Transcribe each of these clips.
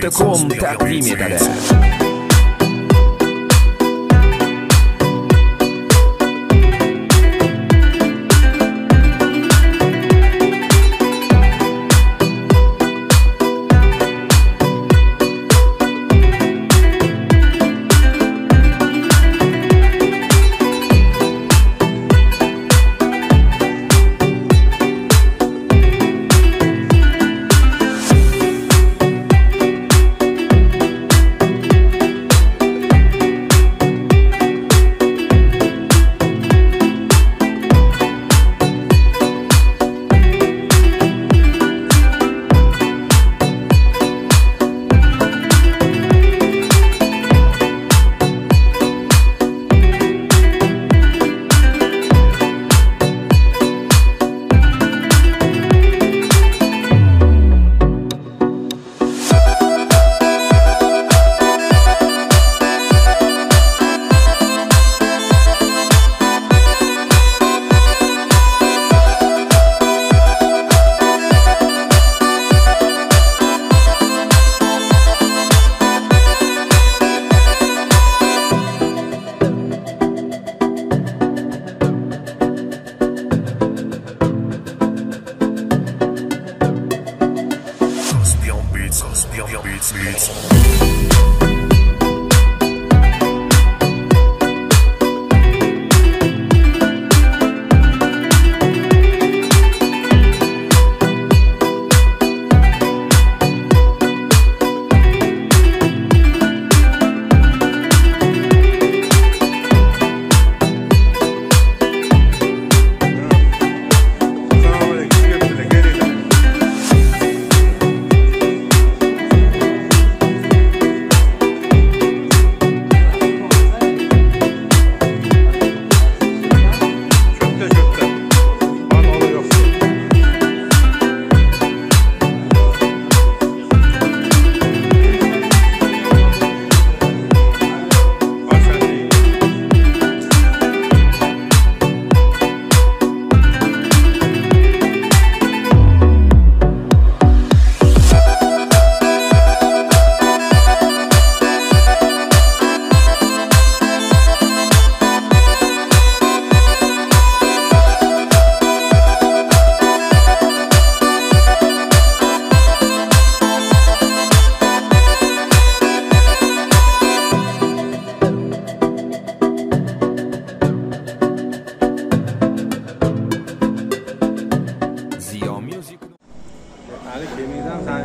в таком такви метода.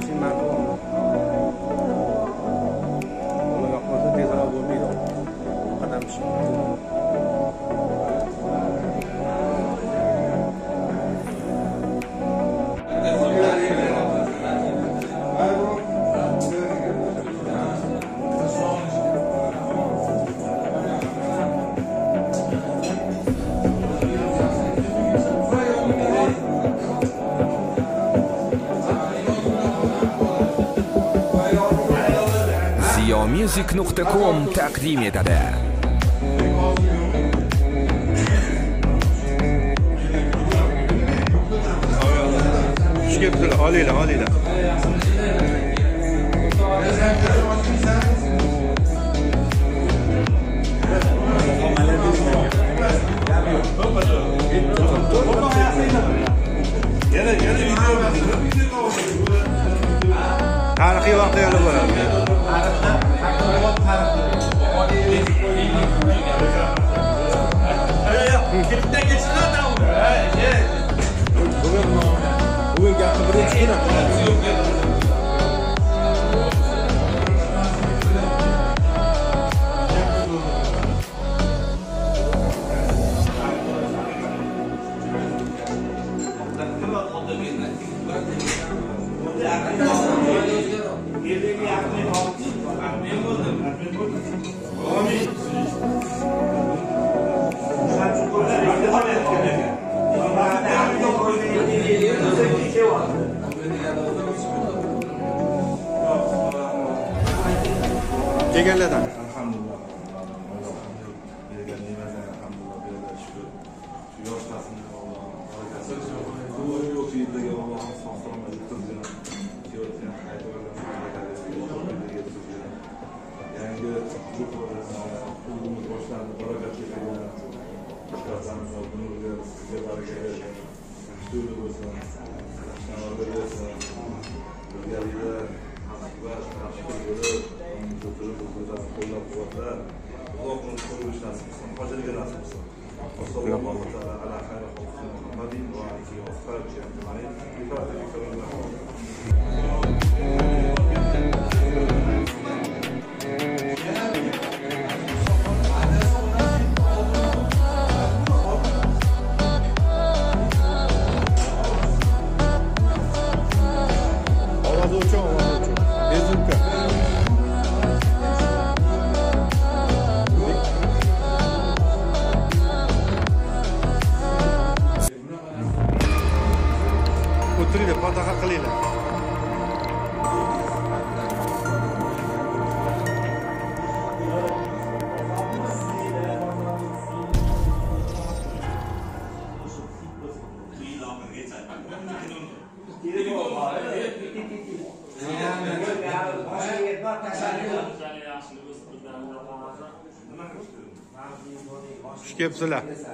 sin más. muzik.com taqdim etadi olinglar olinglar Díganle a xush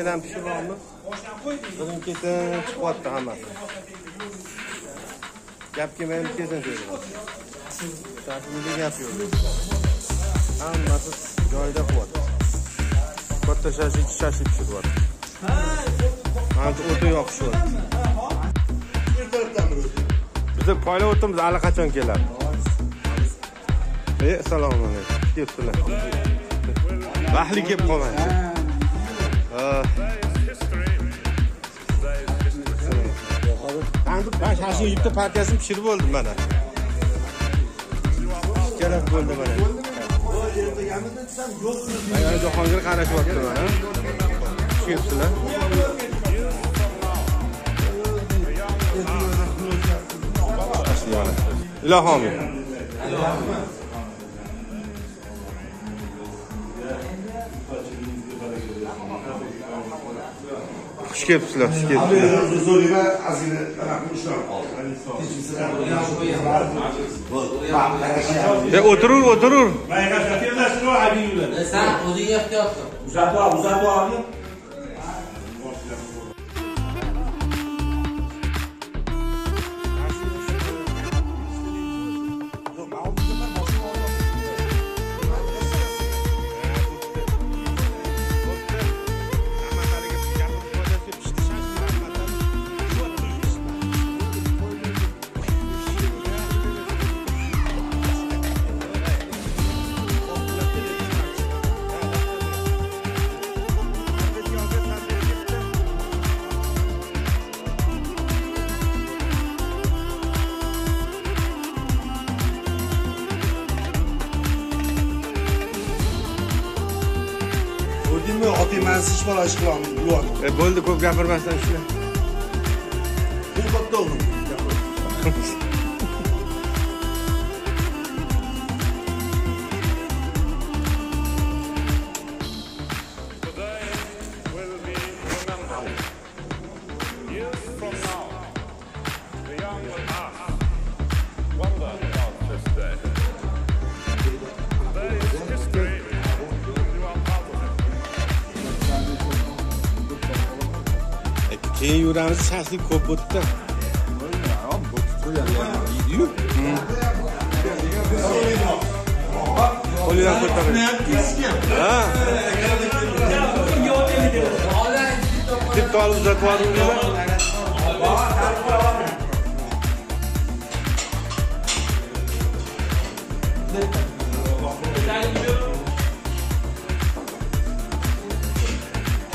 mana shashliklar ham pishiryapmiz birin ketin chiqyapti hammasi. Gap kelmaydi ketin deydi shashlikda gap yo'q. Hammasi joyida qilyapti katta shashlik shashlik pishiryapti mana shu o'tin yoqishyapti biza poylab o'timiz allaqachon keladi. E assalomu alaykum. Kelibdilar Vahli kelib qolmaydi man shashlik bitta partiyasini pishirib bo'ldim mana ikkala bo'ldi mana mana jahongir qarashyapti mana kelibdilar ilohomi xush kelibsizlar xush kelibsizlar o'tirur o'tirur. Sen o'zing ehtiyot qil. uzatib ol uzatib ol siz bana aşk kılan yuvan. E, bo'ldi ko'p gapirmasdan shuni. It. E, keyin yuramiz shashlik ko'p bo'ldi-da. Qo'lidan ko'tarib Ha. Bitta olib uzatib yuboringlar.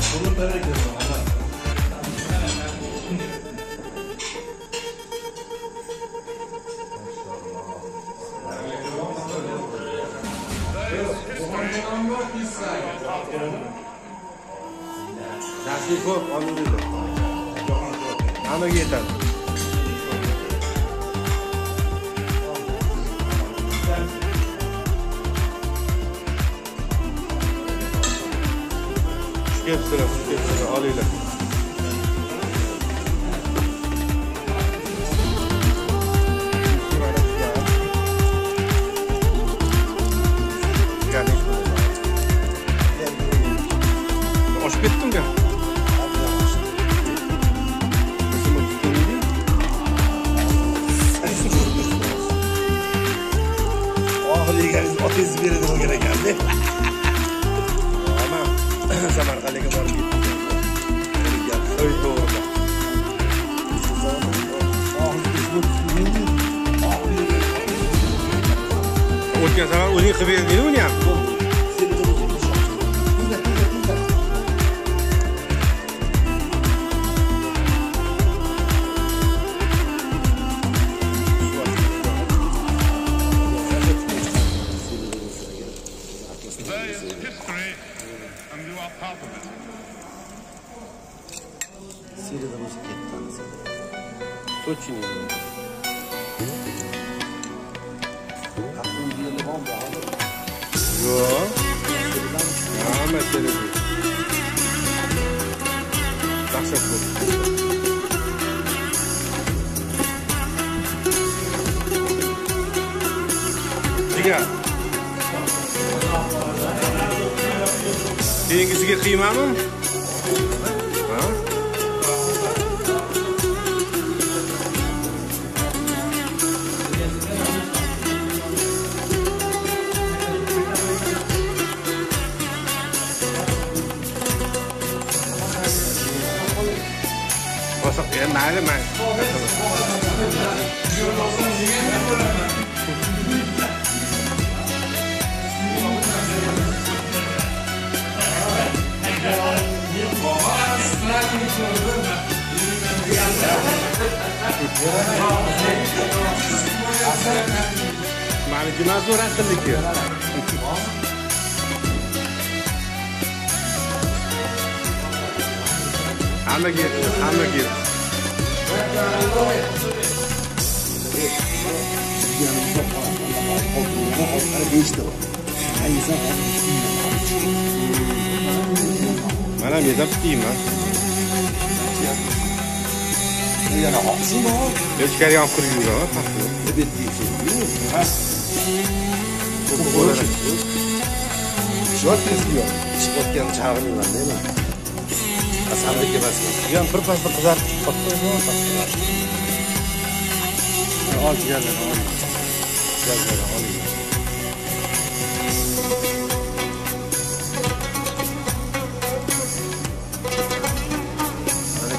Shashlik ko'p, olib dedi. Hammaga yetadi. Kepsizlar, kepsizlar, olinglar. Oshib 买了买。Mana gunohni o'rab qildik-ku. Hamma ketdi, hamma ketdi. Mana men ham istayman. Ichkari ham kirib yuraman. Short ezgiyor. Chiqayotgan chag'imman deyman. Qasamlik emasman. Bu birpas bir qizarib chiqib. Ol jigarlar, ol. Jigarlar, ol.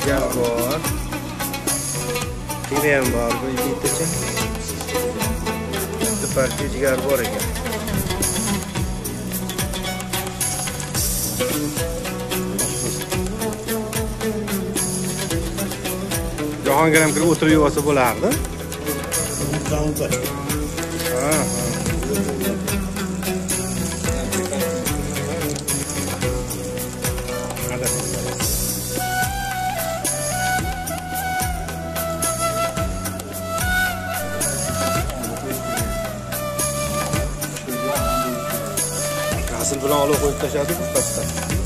Gap bor. Teri ham bor, bu bittacha. Bitta partiya jigar bor ekan. jahongir ham kirib o'tirib yuborsa bo'lardi. Asl bilan olib qo'yib tashladi ustasidan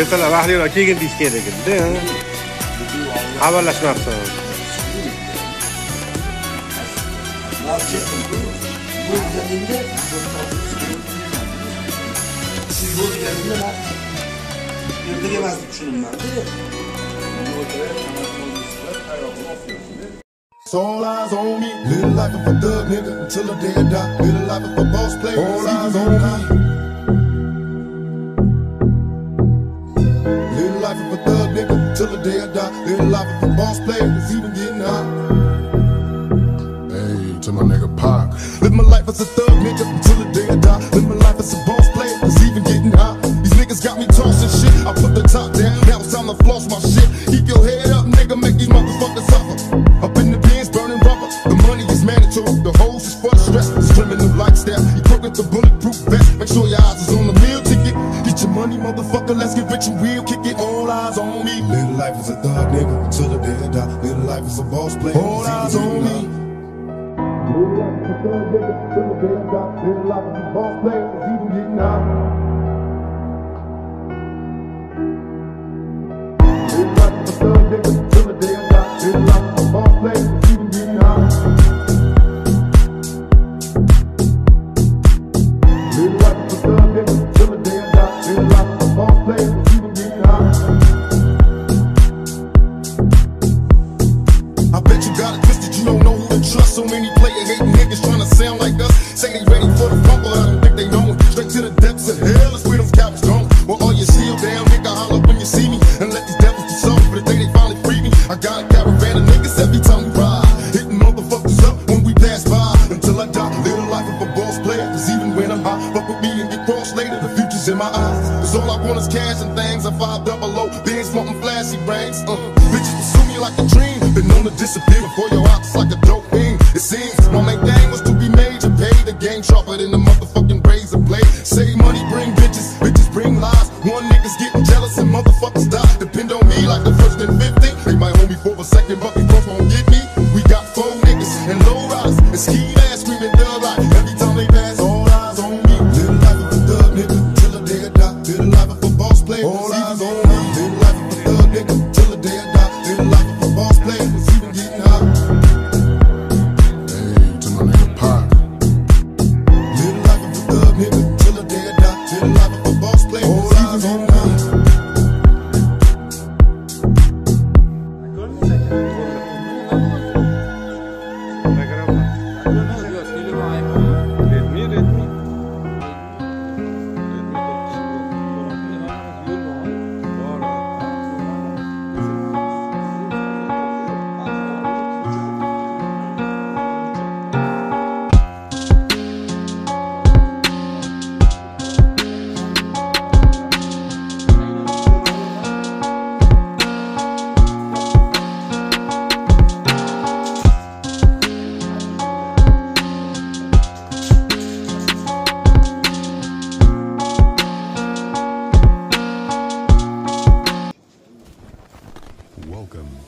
ertalab vaqtliroq keyin deyish kerak edida xabarlashmabsan Futbol geldiğinde Futbol geldiğinde ne Yürüyemezdik şununla değil mi? It's all eyes on me. Little life of a thug nigga until the day I die. Live the life of a boss player. All eyes on me. Little life of a thug nigga until the day I die. Live the life of a boss player It's even getting high. my life as a thug, nigga, until the day I die. Live my life as a boss player, it's even getting hot. These niggas got me tossing shit. I put the top down, now it's time to floss my shit. Keep your head up, nigga, make these motherfuckers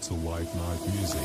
to White Night Music.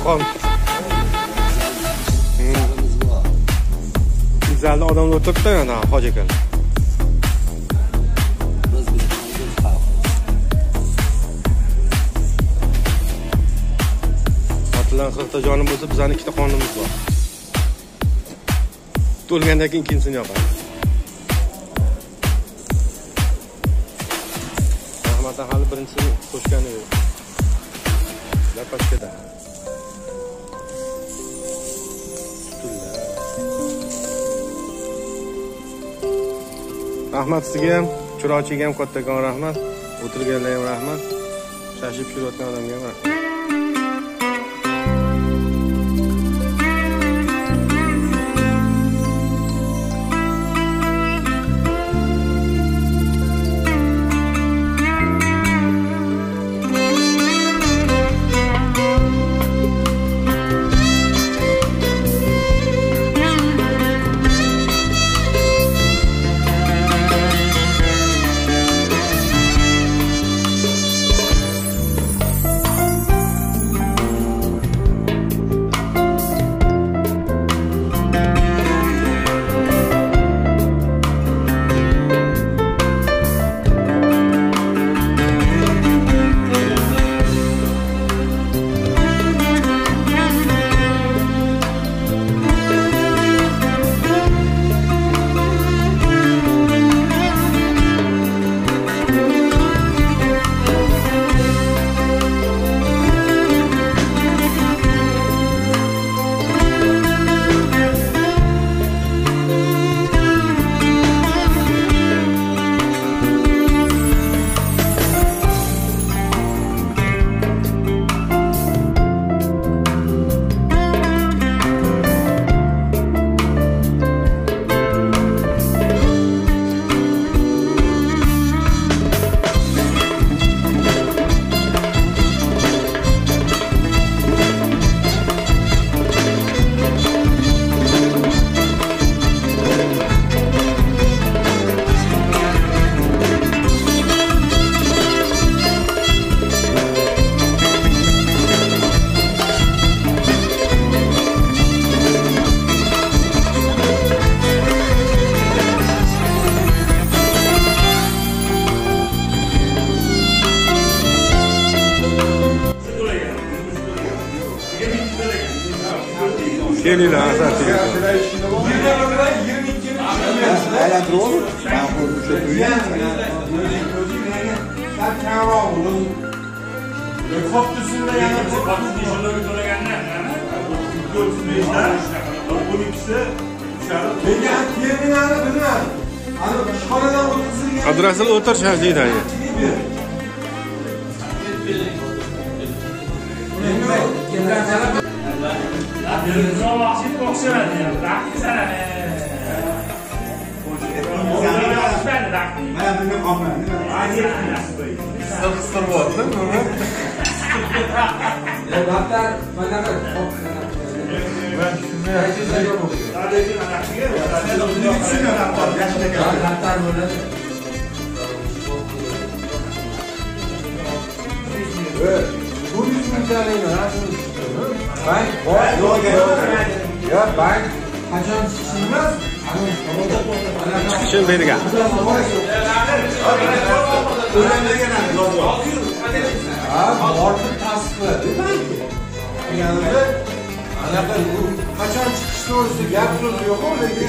dehqon hmm. zalda odamlar o'tiribdi ana hoji aka. Otilan qirqta jonim bo'lsa bizani ikkita qonimiz bor. To'lgandan keyin ikkinchisini yopadi rahmat hali birinchisini qo'shgani yo'q. Lapaskada rahmat sizga. Ham chiroqchiga ham kattakon rahmat. O'tirganlarga ham rahmat. Shashib tushirayotgan odamga ham rahmat. kelinglar asarchiga yigirma aylantirib olib bir Adresini otur şahsiydi. Yıldız olmak için çok söyledim. Rakip sana be. Ben bunu anladım. Kısır kısır bu oldu mu? De bunu mi? Ha bang bor yo'q yo'q bang qachon chiqishimiz chiqishim bergan borni tasdiqladi anaqa qachon chiqishni o'zi gap so'z yo'q lekin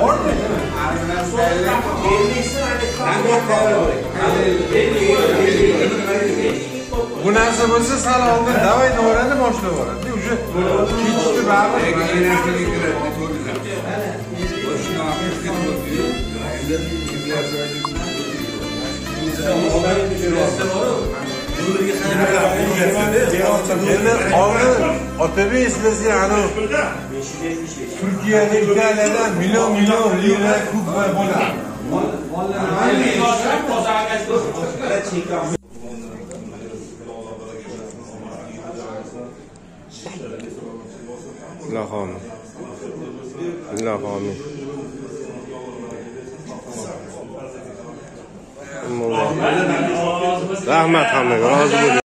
bormi У нас bo'lsa sal oldin давай наворотим oshna boradi уже ketishni baribir endi oldin otabek sizlarga anavi turkiyada italiyadan million million lira ko'p bo'ladi ilohi omin ilohi omin rahmat hammaga rozi bo'ling.